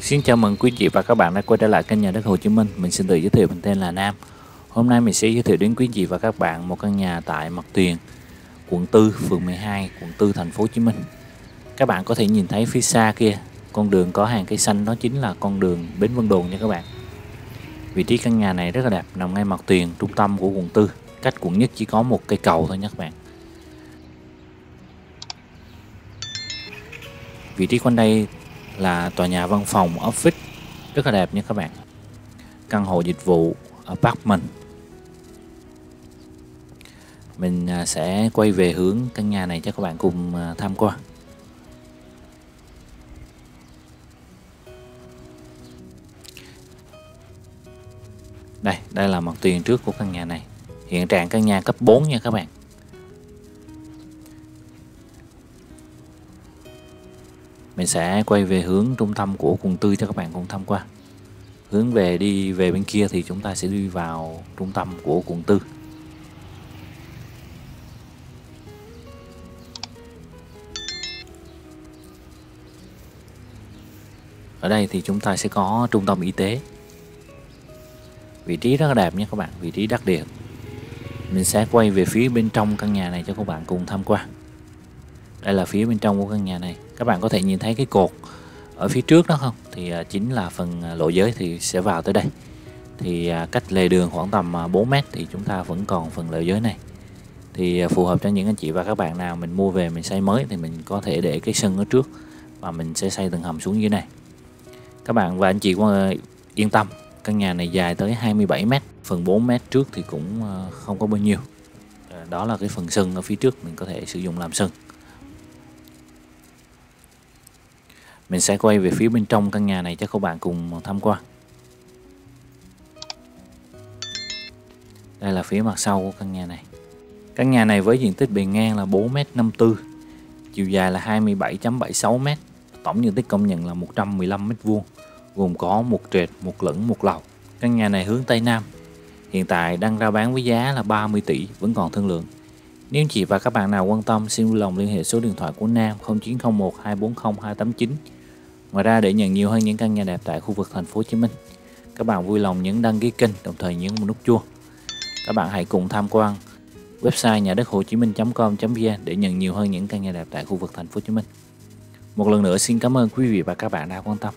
Xin chào mừng quý chị và các bạn đã quay trở lại kênh nhà đất Hồ Chí Minh. Mình xin tự giới thiệu mình tên là Nam. Hôm nay mình sẽ giới thiệu đến quý chị và các bạn một căn nhà tại Mặt Tuyền, quận 4, phường 12, quận 4, thành phố Hồ Chí Minh. Các bạn có thể nhìn thấy phía xa kia, con đường có hàng cây xanh đó chính là con đường Bến Vân Đồn nha các bạn. Vị trí căn nhà này rất là đẹp, nằm ngay mặt tiền trung tâm của quận 4. Cách quận nhất chỉ có một cây cầu thôi nha các bạn. Vị trí quanh đây là tòa nhà văn phòng office. Rất là đẹp nha các bạn. Căn hộ dịch vụ apartment. Mình à, sẽ quay về hướng căn nhà này cho các bạn cùng à, tham quan. Đây đây là mặt tiền trước của căn nhà này. Hiện trạng căn nhà cấp 4 nha các bạn. Mình sẽ quay về hướng trung tâm của quận tư cho các bạn cùng tham quan. Hướng về đi về bên kia thì chúng ta sẽ đi vào trung tâm của quận tư. Ở đây thì chúng ta sẽ có trung tâm y tế. Vị trí rất là đẹp nha các bạn, vị trí đắc địa. Mình sẽ quay về phía bên trong căn nhà này cho các bạn cùng tham quan đây là phía bên trong của căn nhà này. Các bạn có thể nhìn thấy cái cột ở phía trước đó không? Thì à, chính là phần à, lộ giới thì sẽ vào tới đây. Thì à, cách lề đường khoảng tầm 4 mét thì chúng ta vẫn còn phần lộ giới này. Thì phù hợp cho những anh chị và các bạn nào mình mua về mình xây mới thì mình có thể để cái sân ở trước và mình sẽ xây tầng hầm xuống dưới này. Các bạn và anh chị yên tâm, căn nhà này dài tới 27 mét, phần 4 mét trước thì cũng không có bao nhiêu. Ờ, đó là cái phần sân ở phía trước mình có thể sử dụng làm sân. Mình sẽ quay về phía bên trong căn nhà này cho các bạn cùng tham quan. Đây là phía mặt sau của căn nhà này. Căn nhà này với diện tích bề ngang là 4m54, chiều dài là 27.76m, tổng diện tích công nhận là 115m2, gồm có một trệt, một lửng, một lầu. Căn nhà này hướng Tây Nam, hiện tại đang ra bán với giá là 30 tỷ, vẫn còn thương lượng. Nếu chị và các bạn nào quan tâm, xin vui lòng liên hệ số điện thoại của Nam 0901 240 289 Ngoài ra để nhận nhiều hơn những căn nhà đẹp tại khu vực thành phố Hồ Chí Minh, các bạn vui lòng nhấn đăng ký kênh đồng thời nhấn nút chuông. Các bạn hãy cùng tham quan website nhà đất hồ chí minh.com.vn để nhận nhiều hơn những căn nhà đẹp tại khu vực thành phố Hồ Chí Minh. Một lần nữa xin cảm ơn quý vị và các bạn đã quan tâm.